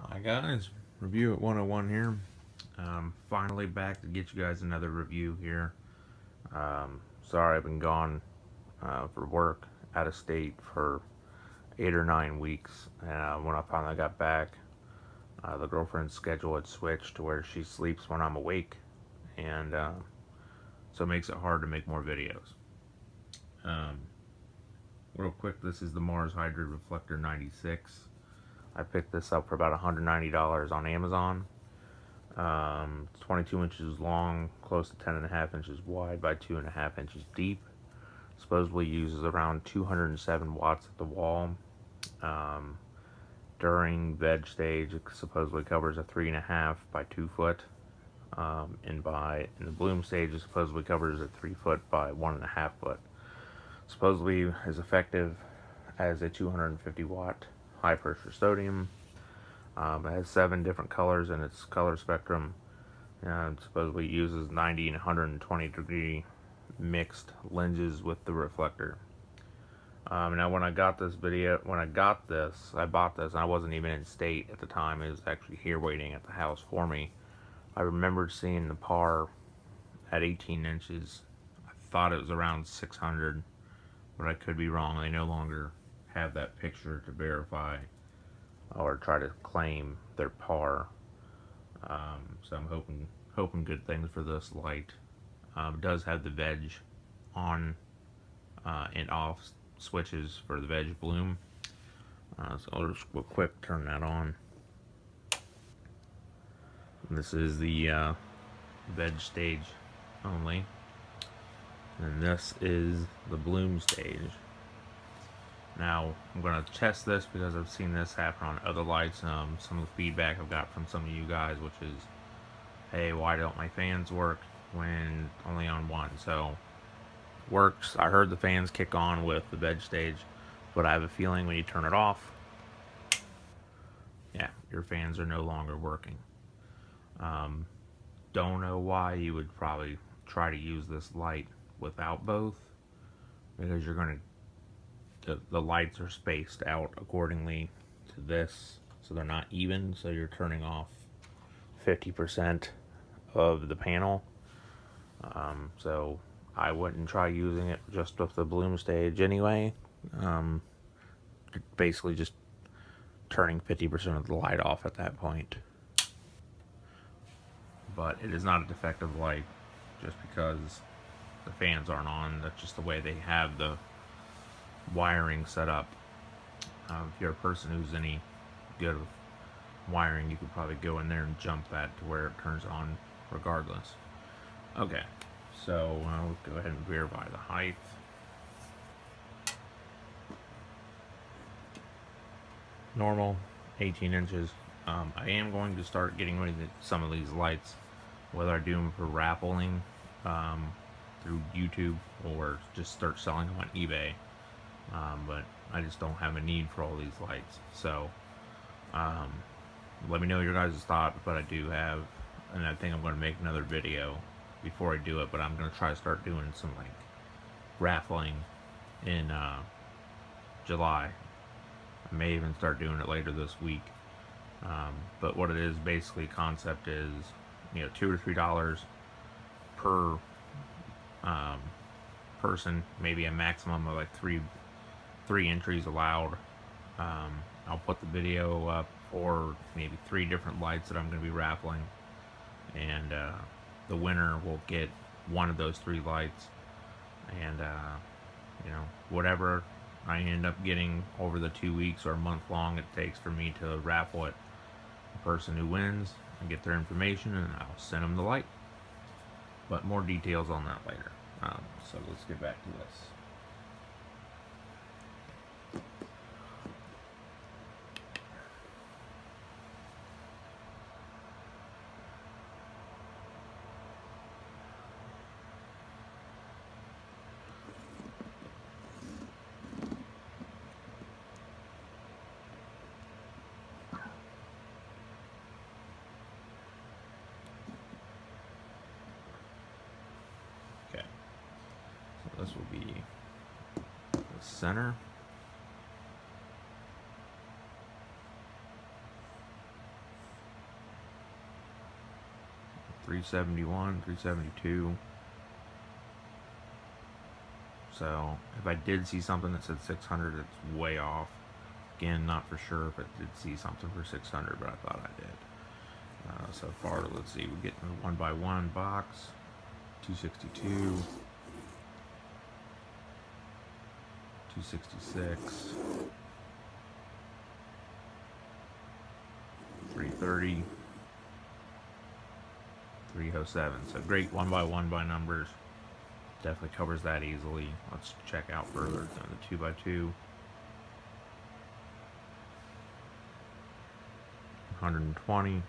Hi guys, review at 101 here. Um, finally back to get you guys another review here. Um, sorry I've been gone uh, for work out of state for eight or nine weeks and uh, when I finally got back uh, the girlfriend's schedule had switched to where she sleeps when I'm awake and uh, so it makes it hard to make more videos. Um, real quick this is the Mars Hydro Reflector 96 I picked this up for about $190 on Amazon. Um, 22 inches long, close to 10 and a half inches wide by 2.5 inches deep. Supposedly uses around 207 watts at the wall. Um, during veg stage, it supposedly covers a 3.5 by 2 foot. Um, and by in the bloom stage, it supposedly covers a 3 foot by 1.5 foot. Supposedly is effective as a 250 watt high pressure sodium. Um, it has seven different colors in its color spectrum. And supposedly uses 90 and 120 degree mixed lenses with the reflector. Um, now when I got this video, when I got this, I bought this and I wasn't even in state at the time. It was actually here waiting at the house for me. I remembered seeing the par at 18 inches. I thought it was around 600, but I could be wrong. They no longer have that picture to verify or try to claim their par. Um, so I'm hoping hoping good things for this light. Um, does have the veg on uh, and off switches for the veg bloom. Uh, so I'll just real quick turn that on. This is the uh, veg stage only. And this is the bloom stage. Now, I'm going to test this because I've seen this happen on other lights. Um, some of the feedback I've got from some of you guys, which is, hey, why don't my fans work when only on one? So, works. I heard the fans kick on with the veg stage, but I have a feeling when you turn it off, yeah, your fans are no longer working. Um, don't know why you would probably try to use this light without both because you're going to the, the lights are spaced out accordingly to this so they're not even so you're turning off 50% of the panel. Um, so I wouldn't try using it just with the bloom stage anyway. Um, basically just turning 50% of the light off at that point. But it is not a defective light just because the fans aren't on. That's just the way they have the wiring set up. Uh, if you're a person who's any good with wiring, you could probably go in there and jump that to where it turns on regardless. Okay, so I'll go ahead and verify the height. Normal, 18 inches. Um, I am going to start getting rid of some of these lights, whether I do them for raffling um, through YouTube or just start selling them on eBay um, but I just don't have a need for all these lights. So, um, let me know your guys' thoughts, but I do have, and I think I'm going to make another video before I do it, but I'm going to try to start doing some, like, raffling in, uh, July. I may even start doing it later this week. Um, but what it is, basically, concept is, you know, two or three dollars per um, person, maybe a maximum of like three three entries allowed. Um, I'll put the video up for maybe three different lights that I'm going to be raffling. And uh, the winner will get one of those three lights. And, uh, you know, whatever I end up getting over the two weeks or month long it takes for me to raffle it, the person who wins, I get their information and I'll send them the light. But more details on that later. Um, so let's get back to this. This will be the center. Three seventy one, three seventy two. So if I did see something that said 600, it's way off. Again, not for sure if I did see something for 600, but I thought I did. Uh, so far, let's see, we get one by one box, 262. 266, 330, 307. So great one by one by numbers. Definitely covers that easily. Let's check out further on the two by two. 120.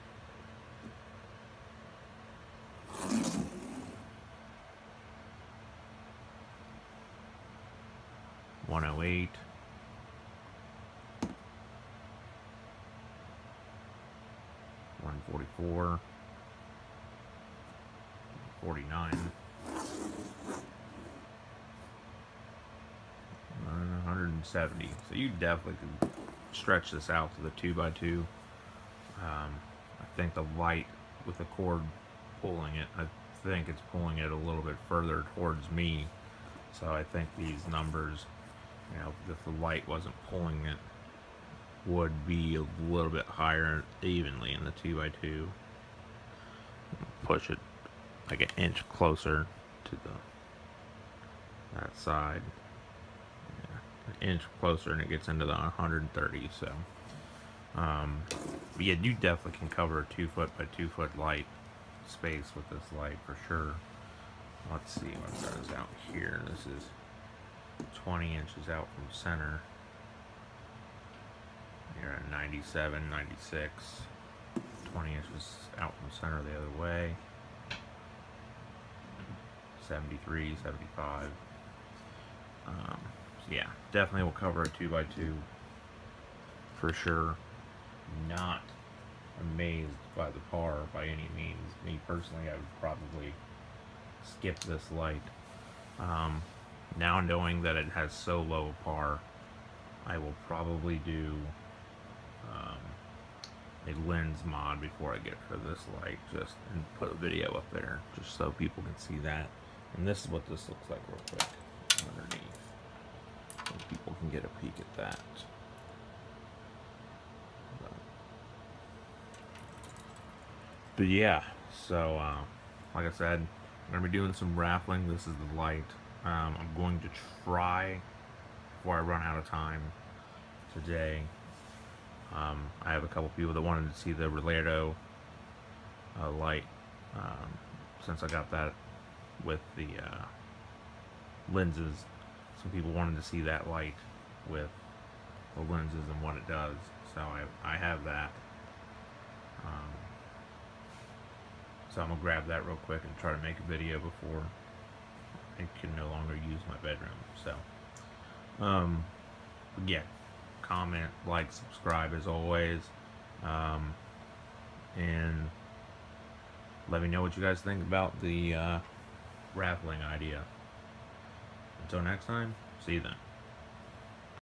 44, 49. 170. So you definitely could stretch this out to the 2 by 2 um, I think the light with the cord pulling it, I think it's pulling it a little bit further towards me. So I think these numbers, you know, if the light wasn't pulling it would be a little bit higher evenly in the 2x2. Push it like an inch closer to the that side. An inch closer and it gets into the 130 so um, yeah you definitely can cover a two foot by two foot light space with this light for sure. Let's see what goes out here. This is 20 inches out from center you're at 97 96 20 inches out from center the other way 73 75 um, yeah, definitely will cover a 2x2 for sure. Not amazed by the par by any means. Me personally, I would probably skip this light. Um, now knowing that it has so low par, I will probably do um, a lens mod before I get for this light, just and put a video up there, just so people can see that. And this is what this looks like real quick underneath people can get a peek at that. But yeah, so uh, like I said, I'm going to be doing some raffling. This is the light. Um, I'm going to try, before I run out of time today, um, I have a couple people that wanted to see the Roleadro uh, light um, since I got that with the uh, lenses some people wanted to see that light with the lenses and what it does. So I, I have that. Um, so I'm going to grab that real quick and try to make a video before I can no longer use my bedroom. So, um, yeah, comment, like, subscribe as always. Um, and let me know what you guys think about the uh, raffling idea. Until next time, see you then.